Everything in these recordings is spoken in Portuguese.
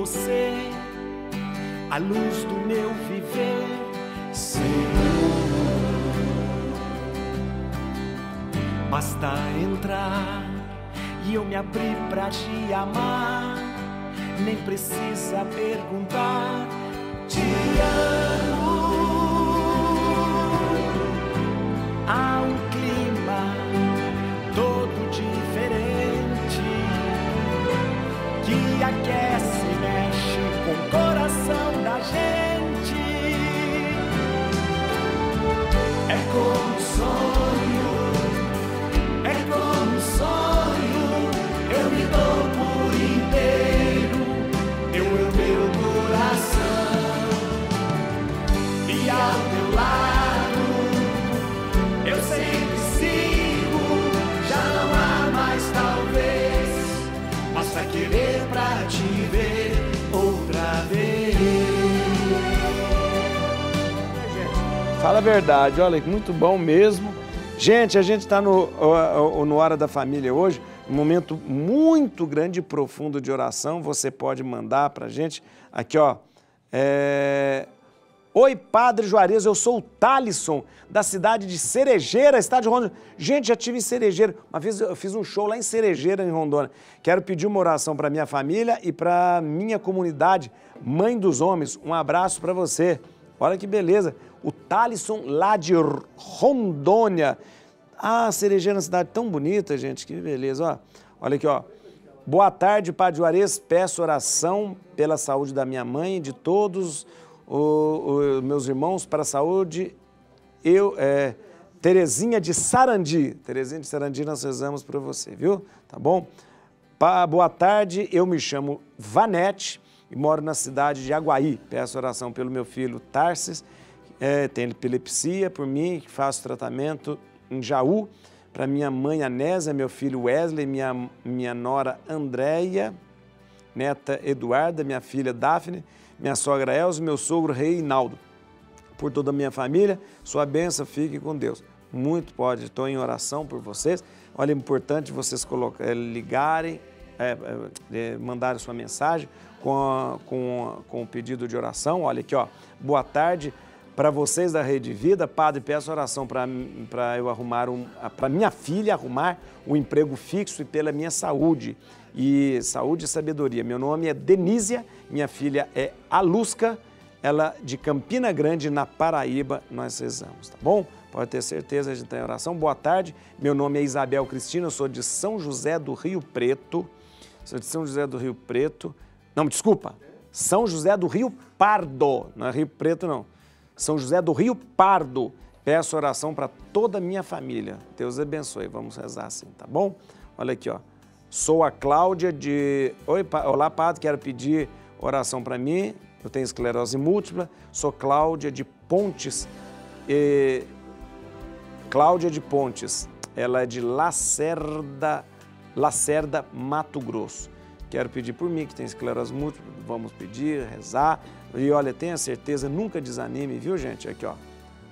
você, a luz do meu viver, Senhor. Basta entrar e eu me abrir pra te amar, nem precisa perguntar, te Fala a verdade, olha, muito bom mesmo. Gente, a gente está no, no Hora da Família hoje, um momento muito grande e profundo de oração. Você pode mandar para a gente aqui, ó. é, Oi, Padre Juarez, eu sou o Talisson, da cidade de Cerejeira, estado de Rondônia. Gente, já tive em Cerejeira. Uma vez eu fiz um show lá em Cerejeira, em Rondônia. Quero pedir uma oração para minha família e para minha comunidade, Mãe dos Homens. Um abraço para você. Olha que beleza. O Talisson lá de Rondônia. Ah, Cerejeira é uma cidade tão bonita, gente. Que beleza, ó. Olha aqui, ó. Boa tarde, Padre Juarez. Peço oração pela saúde da minha mãe e de todos os meus irmãos para a saúde. Eu, é, Terezinha de Sarandi. Terezinha de Sarandi, nós rezamos para você, viu? Tá bom? Pa- boa tarde, eu me chamo Vanete e moro na cidade de Aguaí. Peço oração pelo meu filho Tarsis, é, tem epilepsia, por mim, que faço tratamento em Jaú. Para minha mãe Anésia, meu filho Wesley, minha, minha nora Andréia, neta Eduarda, minha filha Daphne, minha sogra Elza, meu sogro Reinaldo. Por toda a minha família, sua bênção fique com Deus. Muito pode, estou em oração por vocês. Olha, é importante vocês eh, ligarem, é, é, é, mandarem sua mensagem com, com, com o pedido de oração. Olha aqui, ó. Boa tarde para vocês da Rede Vida. Padre, peço oração para eu arrumar, um, para minha filha arrumar um emprego fixo e pela minha saúde. E saúde e sabedoria. Meu nome é Denísia, minha filha é Alusca, ela de Campina Grande, na Paraíba, nós rezamos, tá bom? Pode ter certeza, a gente está em oração. Boa tarde, meu nome é Isabel Cristina, eu sou de São José do Rio Preto. Sou de São José do Rio Preto. Não, desculpa, São José do Rio Pardo, não é Rio Preto, não. São José do Rio Pardo. Peço oração para toda a minha família. Deus abençoe. Vamos rezar assim, tá bom? Olha aqui, ó. Sou a Cláudia de. Oi, pa- olá, padre. Quero pedir oração para mim. Eu tenho esclerose múltipla. Sou Cláudia de Pontes. E... Cláudia de Pontes. Ela é de Lacerda, Lacerda, Mato Grosso. Quero pedir por mim que tem esclerose múltipla. Vamos pedir, rezar. E olha, tenha certeza, nunca desanime, viu, gente? Aqui, ó.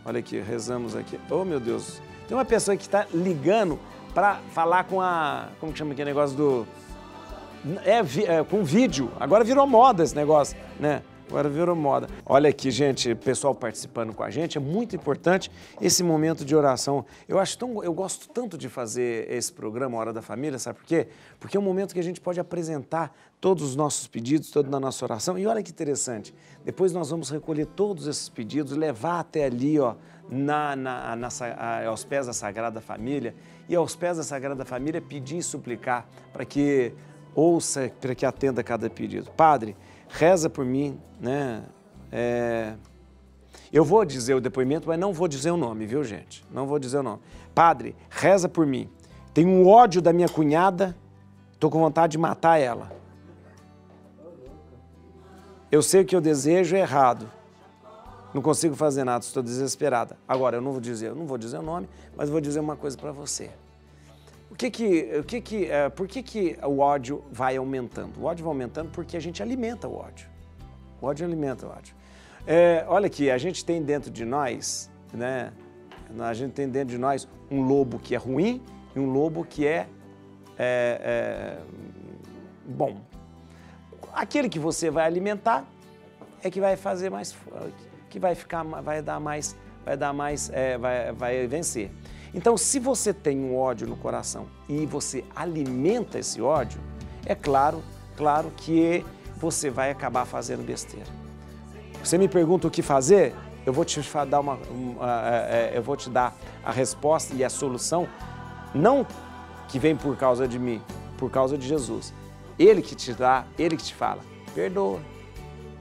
Olha aqui, rezamos aqui. Oh, meu Deus. Tem uma pessoa que está ligando para falar com a. Como que chama aquele negócio do. É, é, com vídeo. Agora virou moda esse negócio, né? Agora virou moda. Olha aqui, gente, pessoal participando com a gente. É muito importante esse momento de oração. Eu acho tão, eu gosto tanto de fazer esse programa Hora da Família, sabe por quê? Porque é um momento que a gente pode apresentar todos os nossos pedidos, toda a nossa oração. E olha que interessante. Depois nós vamos recolher todos esses pedidos, levar até ali, ó, na, na, na aos pés da Sagrada Família e aos pés da Sagrada Família pedir e suplicar para que ouça, para que atenda cada pedido. Padre, reza por mim, né? É, Eu vou dizer o depoimento, mas não vou dizer o nome, viu, gente? Não vou dizer o nome. Padre, reza por mim. Tenho um ódio da minha cunhada, estou com vontade de matar ela. Eu sei que o desejo é errado. Não consigo fazer nada, estou desesperada. Agora, eu não vou dizer, eu não vou dizer o nome, mas vou dizer uma coisa para você. O que que, o que que, eh, por que que o ódio vai aumentando? O ódio vai aumentando porque a gente alimenta o ódio. O ódio alimenta o ódio. Eh, olha aqui, a gente tem dentro de nós, né? A gente tem dentro de nós um lobo que é ruim e um lobo que é, é, é, bom. Aquele que você vai alimentar é que vai fazer mais, que vai ficar, vai dar mais, vai dar mais, é, vai, vai vencer. Então, se você tem um ódio no coração e você alimenta esse ódio, é claro, claro que você vai acabar fazendo besteira. Você me pergunta o que fazer? Eu vou te dar uma, uma é, é, eu vou te dar a resposta e a solução, não que vem por causa de mim, por causa de Jesus. Ele que te dá, ele que te fala, perdoa.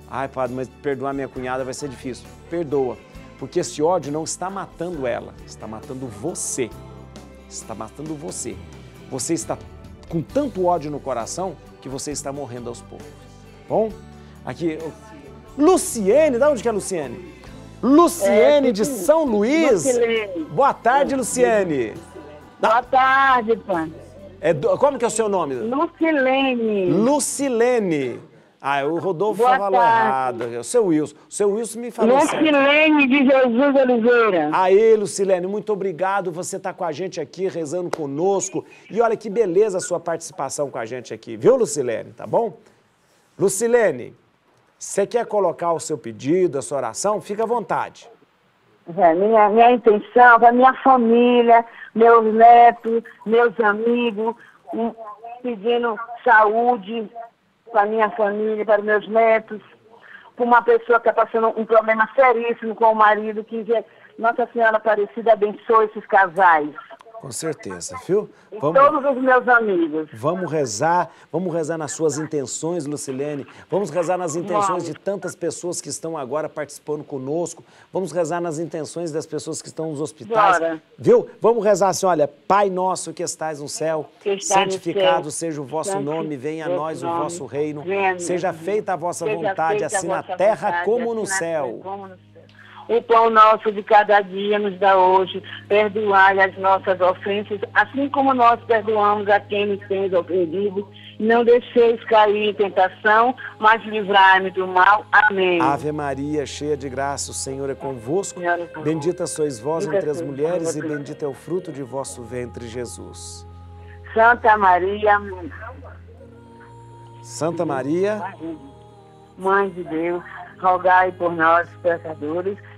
Ai, padre, mas perdoar minha cunhada vai ser difícil. Perdoa. Porque esse ódio não está matando ela, está matando você. Está matando você. Você está com tanto ódio no coração que você está morrendo aos poucos. Bom, aqui. Luciene, da onde que é Luciene? Luciene é, de São Luís. Lucilene. Boa tarde, Luciene. Boa tarde, pai. É, como que é o seu nome? Lucilene. Lucilene. Ah, o Rodolfo Boa falou tarde. errado. O seu Wilson. O seu Wilson me falou Lucilene de Jesus Oliveira. Aí, Lucilene, muito obrigado. Você está com a gente aqui, rezando conosco. E olha que beleza a sua participação com a gente aqui, viu, Lucilene? Tá bom? Lucilene, você quer colocar o seu pedido, a sua oração? Fica à vontade. É, minha, minha intenção para minha família, meus netos, meus amigos, pedindo saúde, para minha família, para meus netos, para uma pessoa que está passando um problema seríssimo com o marido, que Nossa Senhora Aparecida abençoe esses casais. Com certeza, viu? Vamos, todos os meus amigos. Vamos rezar, vamos rezar nas suas intenções, Lucilene. Vamos rezar nas intenções vamos. de tantas pessoas que estão agora participando conosco. Vamos rezar nas intenções das pessoas que estão nos hospitais. Bora. Viu? Vamos rezar assim, olha, Pai nosso que estais no céu, santificado seja o vosso nome, venha a nós o vosso reino. Seja feita a vossa vontade, assim na terra como no céu. Como no céu. O pão nosso de cada dia nos dá hoje. Perdoai as nossas ofensas, assim como nós perdoamos a quem nos tem ofendido. Não deixeis cair em tentação, mas livrai-me do mal. Amém. Ave Maria, cheia de graça, o Senhor é convosco. Bendita sois vós entre as mulheres e bendito é o fruto de vosso ventre, Jesus. Santa Maria. Santa Maria. Mãe de Deus, rogai por nós, pecadores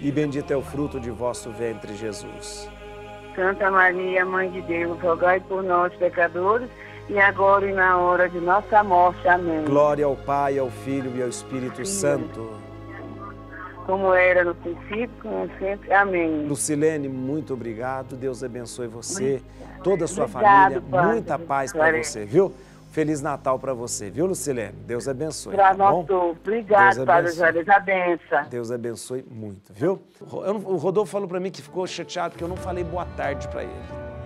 e bendito é o fruto de vosso ventre, Jesus. Santa Maria, Mãe de Deus, rogai por nós, pecadores, e agora e na hora de nossa morte. Amém. Glória ao Pai, ao Filho e ao Espírito Santo. Como era no princípio, como sempre. Amém. Lucilene, muito obrigado. Deus abençoe você, toda a sua Obrigado, família. Padre. Muita paz para você, viu? Feliz Natal para você, viu, Lucilene? Deus abençoe. Para tá nós todos. Obrigado, Padre. Juarez. A benção. Deus abençoe muito, viu? Eu o Rodolfo falou para mim que ficou chateado porque eu não falei boa tarde para ele.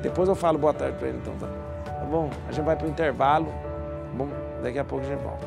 Depois eu falo boa tarde para ele, então tá. Tá bom? A gente vai para o intervalo. Tá bom? Daqui a pouco a gente volta.